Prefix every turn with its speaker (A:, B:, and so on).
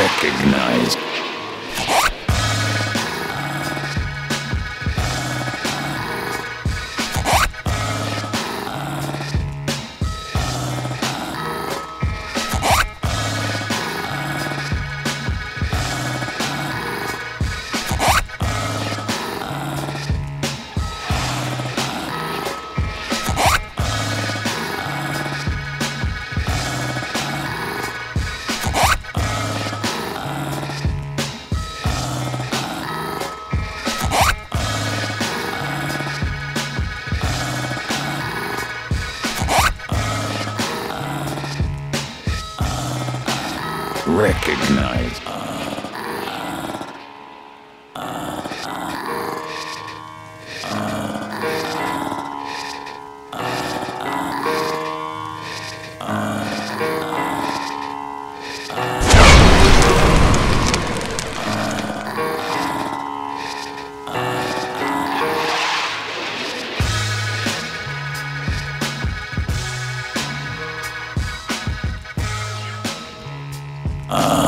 A: recognize. Recognize. Uh.